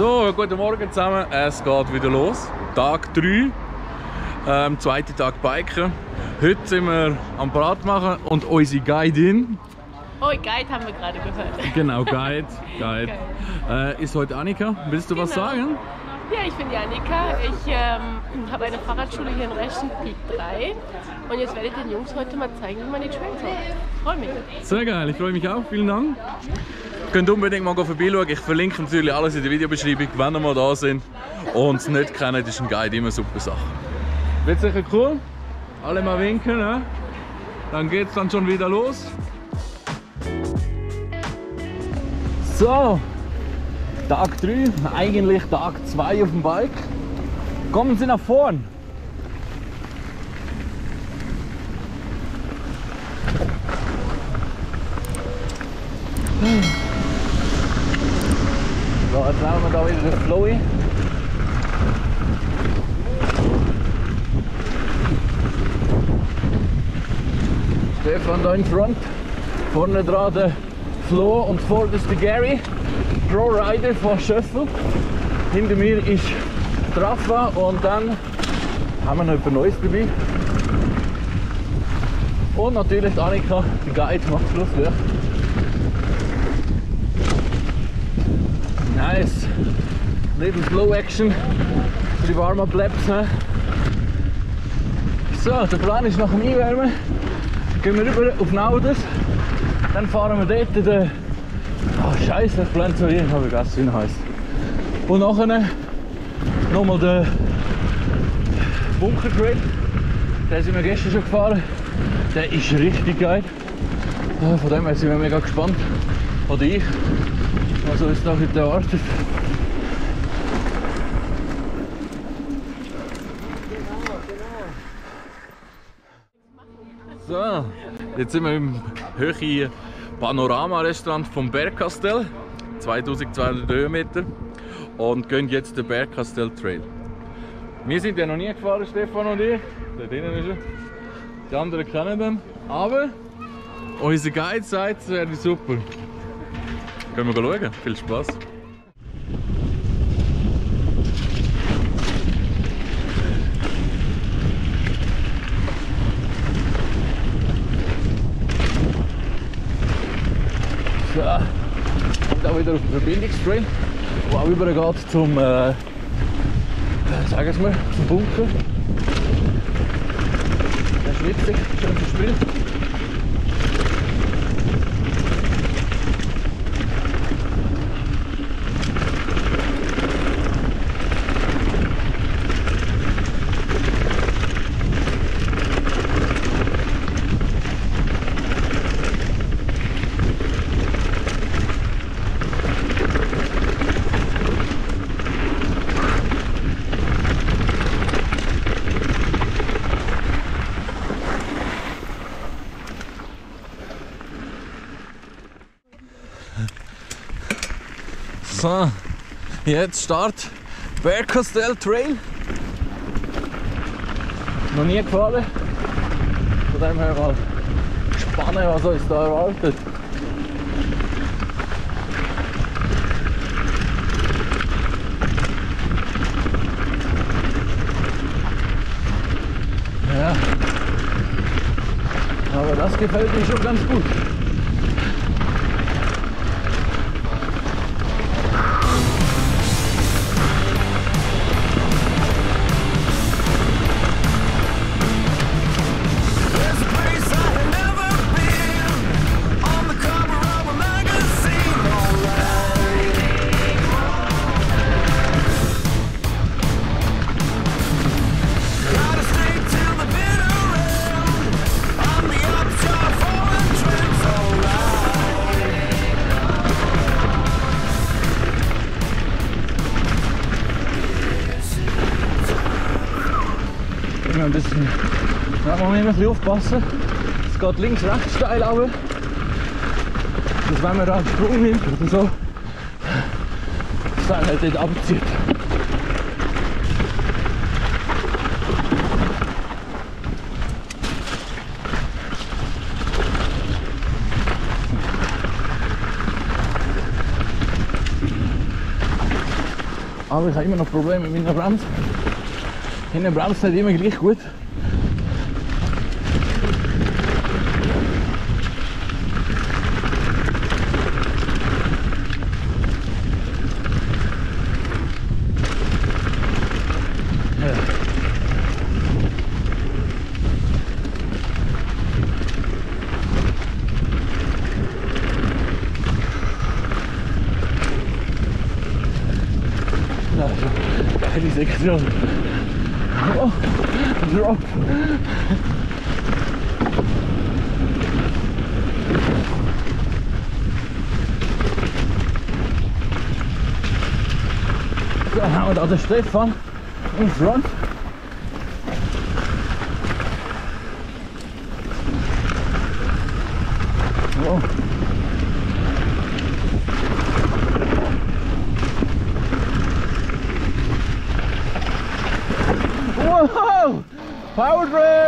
So, guten Morgen zusammen. Es geht wieder los. Tag 3. Ähm, zweiter Tag Biken. Heute sind wir am Brat machen und unsere Guidin, Oh, Guide haben wir gerade gehört. genau, Guide, Guide, äh, ist heute Annika. Willst du was Genau. sagen? Ja, ich bin die Annika. Ich ähm, habe eine Fahrradschule hier in Rechten, Peak 3. Und jetzt werde ich den Jungs heute mal zeigen, wie man die Trails macht. Freue mich. Sehr geil, ich freue mich auch. Vielen Dank. Ihr könnt unbedingt mal vorbeischauen. Ich verlinke natürlich alles in der Videobeschreibung, wenn ihr mal da sind und es nicht kennen, ist ein Guide immer eine super Sache. Wird sicher cool. Alle mal winken, ne? Dann geht's dann schon wieder los. So, Tag 3, eigentlich Tag 2 auf dem Bike. Kommen Sie nach vorn. So, jetzt nehmen wir da wieder den Flowy. Stefan da in front. Vorne dran der Flo und vorderst der Gary. Pro Rider von Schöffel. Hinter mir ist Rafa und dann haben wir noch etwas Neues dabei. Und natürlich Annika, die Guide macht Schlusslicht. Nice. Little Slow Action für die warmen Plebs. ne? So, der Plan ist nach dem Einwärmen gehen wir rüber auf Nauders. Dann fahren wir dort den. Oh Scheiße, ich blende so hier, ich habe vergessen, wie er heisst. Und nachher nochmal den Bunker Trail. Den sind wir gestern schon gefahren. Der ist richtig geil. Ja, Von dem her sind wir mega gespannt. Oder ich. Was uns da heute erwartet. So, jetzt sind wir im höchsten Panorama-Restaurant vom Bergkastell, 2200 Höhenmeter, und gehen jetzt den Bergkastell Trail. Wir sind ja noch nie gefahren, Stefan und ich. Da drinnen ist er. Die anderen kennen den. Aber unser Guide sagt, wäre super. Können wir schauen. Viel Spaß. So, und auch wieder auf dem Verbindungstrail, der auch übergeht zum, äh, sagen wir, zum Bunker. Das ist witzig, schön verspielt. So, jetzt Start Bergkastell Trail. Noch nie gefahren. Von dem her mal gespannt, was uns da erwartet. Ja. Aber das gefällt mir schon ganz gut. Ein bisschen. Da muss man immer ein aufpassen. Es geht links, rechts steil runter. dass wenn man da einen Sprung nimmt oder so, dass er nicht dort abzieht. Aber ich habe immer noch Probleme mit meiner Bremse. Hinten bremst nicht immer gleich gut. Sektion. Oh, drop. So, wir da den Stefan in front. Power Red!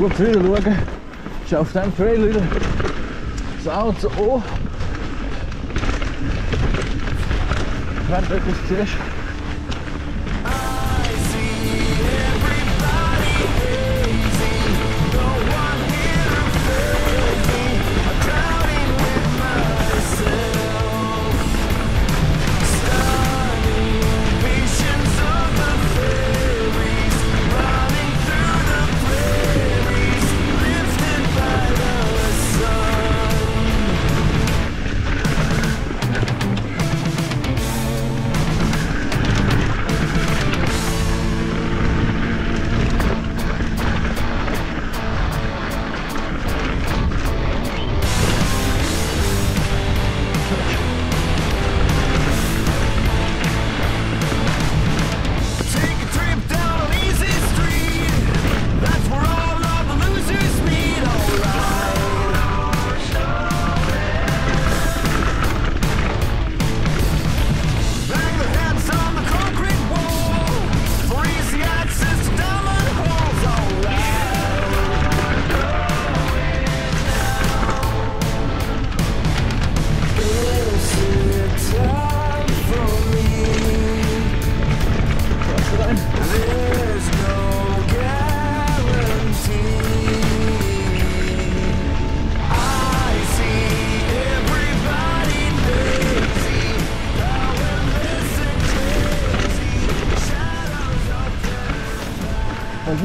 Gut schauen, ist auf diesem Trail wieder das Auto an. Wenn du etwas siehst.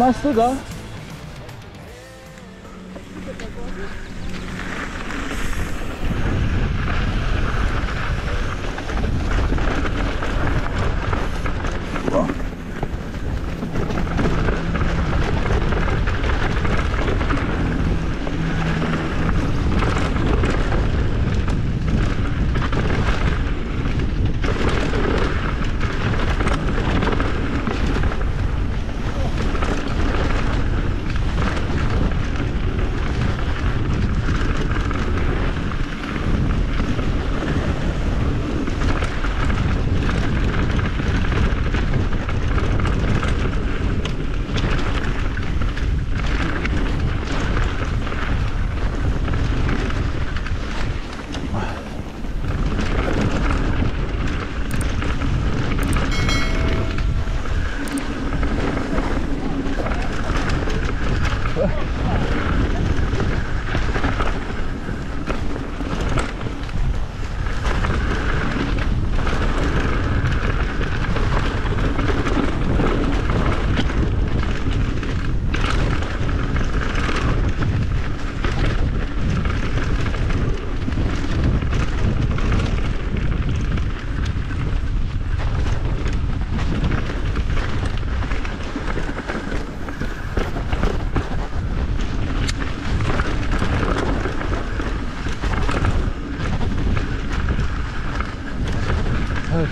按四个。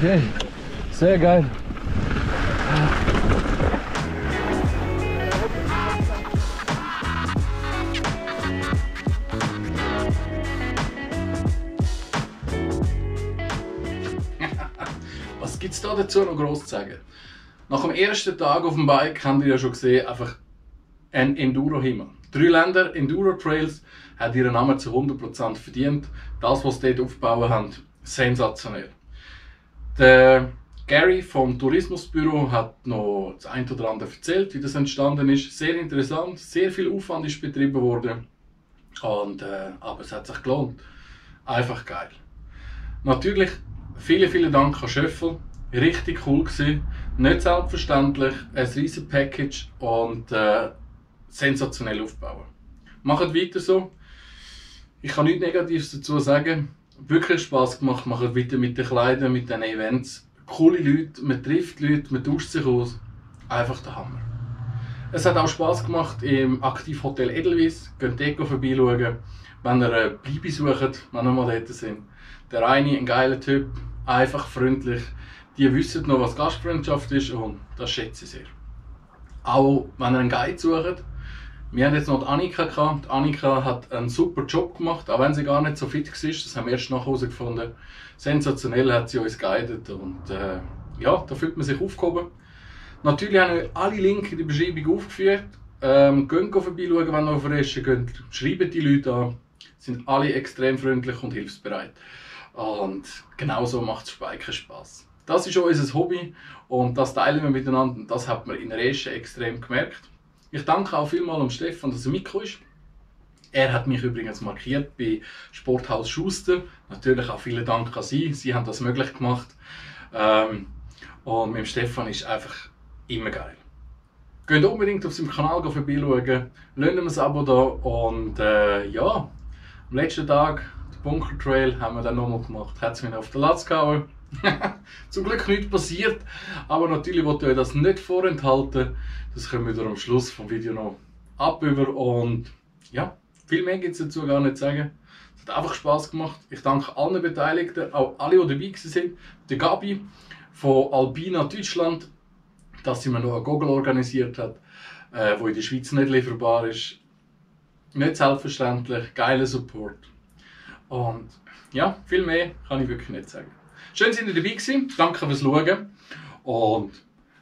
Okay, sehr geil. Was gibt es da dazu noch groß zu sagen? Nach dem ersten Tag auf dem Bike haben wir ja schon gesehen, einfach ein Enduro-Himmel. Drei Länder, Enduro Trails, hat ihren Namen zu 100% verdient. Das, was sie dort aufgebaut haben, sensationell. Der Gary vom Tourismusbüro hat noch das ein oder andere erzählt, wie das entstanden ist. Sehr interessant, sehr viel Aufwand ist betrieben worden. Und, äh, aber es hat sich gelohnt. Einfach geil. Natürlich, vielen, vielen Dank an Schöffel. Richtig cool gewesen. Nicht selbstverständlich. Ein riesen Package und äh, sensationell aufbauen. Macht weiter so. Ich kann nichts Negatives dazu sagen. Wirklich Spaß gemacht. Macht weiter mit den Kleidern, mit den Events. Coole Leute, man trifft Leute, man tauscht sich aus. Einfach der Hammer. Es hat auch Spaß gemacht im Aktivhotel Edelweiss. Könnt ihr dort vorbeischauen, wenn ihr eine Bleibe sucht, wenn ihr mal dort sind. Der eine, ein geiler Typ, einfach freundlich. Die wissen noch, was Gastfreundschaft ist und das schätze ich sehr. Auch wenn ihr einen Guide sucht, wir haben jetzt noch die Annika gehabt. Die Annika hat einen super Job gemacht, auch wenn sie gar nicht so fit war. Das haben wir erst nachher herausgefunden. Sensationell hat sie uns geguidet und äh, ja, da fühlt man sich aufgehoben. Natürlich haben wir alle Links in der Beschreibung aufgeführt. Ähm, geht vorbeischauen, wenn ihr auf Reschen geht. Schreibt die Leute an. Sind alle extrem freundlich und hilfsbereit. Und genauso macht es Spiken Spaß. Das ist auch unser Hobby und das teilen wir miteinander das hat man in Reschen extrem gemerkt. Ich danke auch vielmals dem Stefan, dass er mitgekommen ist. Er hat mich übrigens markiert bei Sporthaus Schuster. Natürlich auch vielen Dank an Sie. Sie haben das möglich gemacht. Ähm, und mit dem Stefan ist einfach immer geil. Geht unbedingt auf seinem Kanal vorbeischauen. Lasst ihm ein Abo da. Und äh, ja, am letzten Tag, den Bunker Trail, haben wir dann nochmal gemacht. Hat es auf den Latz gehauen. Zum Glück nichts passiert. Aber natürlich wollte ich euch das nicht vorenthalten. Das können wir am Schluss vom Video noch abüber. Und ja, viel mehr gibt es dazu gar nicht zu sagen. Es hat einfach Spaß gemacht. Ich danke allen Beteiligten, auch alle, die dabei waren. Der Gabi von Albina Deutschland, dass sie mir noch ein Goggle organisiert hat, äh, wo in der Schweiz nicht lieferbar ist. Nicht selbstverständlich, geiler Support. Und ja, viel mehr kann ich wirklich nicht sagen. Schön, dass ihr dabei gewesen. Danke fürs Schauen. Und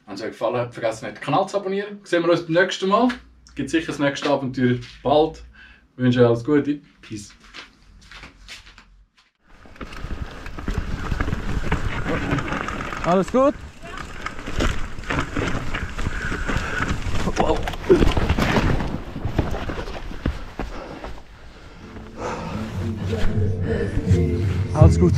wenn es euch gefallen hat, vergesst nicht, den Kanal zu abonnieren. Sehen wir uns beim nächsten Mal. Es gibt sicher das nächste Abenteuer bald. Ich wünsche euch alles Gute. Peace. Alles gut? Alles gut.